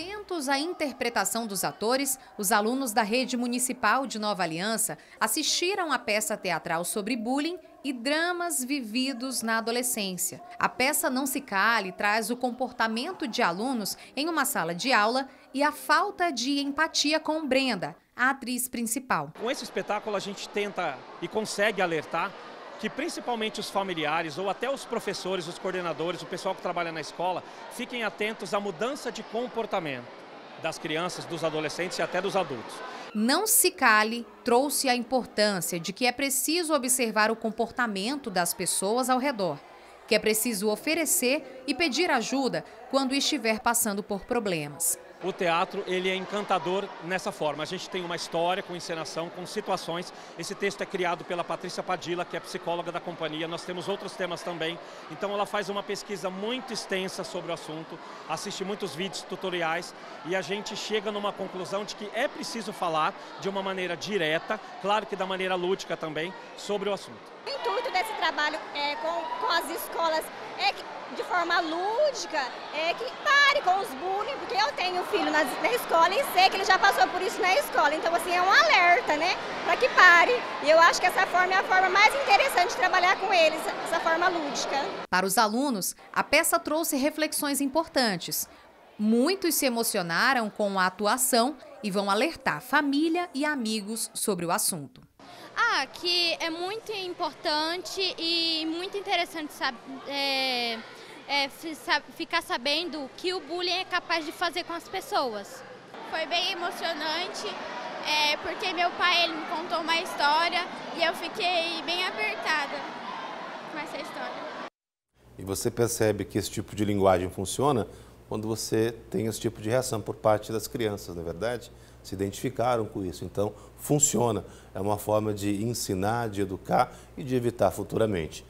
Atentos à interpretação dos atores, os alunos da rede municipal de Nova Aliança assistiram à peça teatral sobre bullying e dramas vividos na adolescência. A peça Não Se Cale traz o comportamento de alunos em uma sala de aula e a falta de empatia com Brenda, a atriz principal. Com esse espetáculo a gente tenta e consegue alertar que principalmente os familiares ou até os professores, os coordenadores, o pessoal que trabalha na escola, fiquem atentos à mudança de comportamento das crianças, dos adolescentes e até dos adultos. Não se cale trouxe a importância de que é preciso observar o comportamento das pessoas ao redor, que é preciso oferecer e pedir ajuda quando estiver passando por problemas o teatro ele é encantador nessa forma. A gente tem uma história com encenação, com situações. Esse texto é criado pela Patrícia Padilla, que é psicóloga da companhia. Nós temos outros temas também. Então ela faz uma pesquisa muito extensa sobre o assunto, assiste muitos vídeos tutoriais e a gente chega numa conclusão de que é preciso falar de uma maneira direta, claro que da maneira lúdica também, sobre o assunto. O intuito desse trabalho é, com, com as escolas é que, de forma lúdica, é que pare com os bullying, porque eu tenho filho na, na, escola e sei que ele já passou por isso na escola. Então, assim, é um alerta, né? Para que pare. E eu acho que essa forma é a forma mais interessante de trabalhar com eles, essa forma lúdica. Para os alunos, a peça trouxe reflexões importantes. Muitos se emocionaram com a atuação e vão alertar família e amigos sobre o assunto. Ah, que é muito importante e muito interessante é, é, ficar sabendo que o bullying é capaz de fazer com as pessoas. Foi bem emocionante, é, porque meu pai ele me contou uma história e eu fiquei bem apertada com essa história. E você percebe que esse tipo de linguagem funciona quando você tem esse tipo de reação por parte das crianças, não é verdade? Se identificaram com isso. Então, funciona. É uma forma de ensinar, de educar e de evitar futuramente.